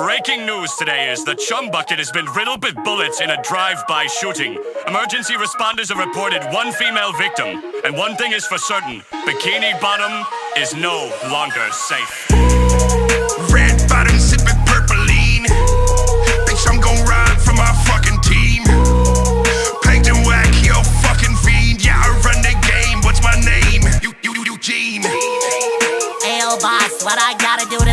Breaking news today is the chum bucket has been riddled with bullets in a drive-by shooting. Emergency responders have reported one female victim. And one thing is for certain, Bikini Bottom is no longer safe. Red bottom sipping purpleine. Bitch, I'm gon' ride for my fucking team. Panked and whack, yo, fucking fiend. Yeah, I run the game. What's my name? You, you, you, Eugene. Ayo, boss, what I gotta do to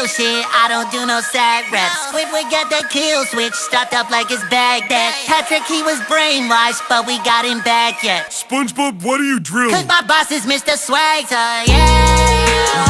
real shit, I don't do no sad reps. Squidward got that kill switch, stuffed up like his Baghdad. Patrick, he was brainwashed, but we got him back yet. SpongeBob, what do you drill? Cause my boss is Mr. Swagger, yeah.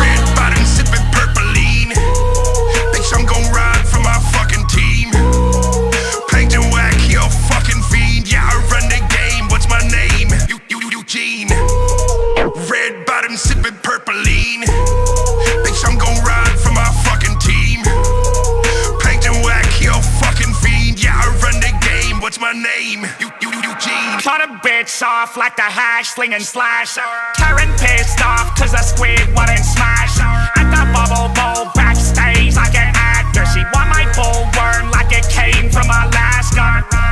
My name? You, you, you, Eugene. Cut a bitch off like the hash, sling and slash. Karen pissed off cause the squid wouldn't smash. At the bubble bowl backstage like an actor. She want my bullworm like it came from Alaska. Ha,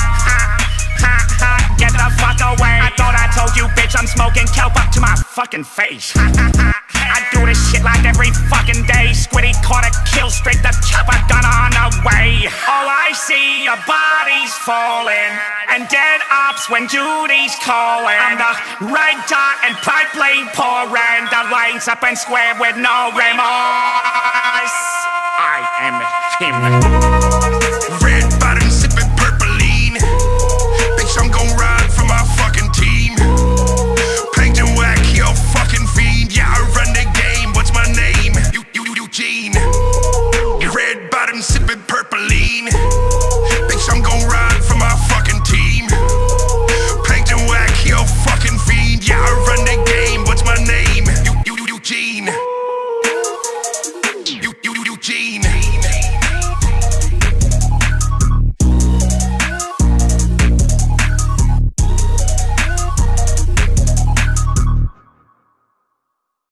ha, ha, get the fuck away. I thought I told you, bitch, I'm smoking kelp up to my fucking face. I do this shit like every fucking bodies falling and dead ops when duty's calling. I'm the red dot and pipe lane pouring. The lines up and square with no remorse. I am him.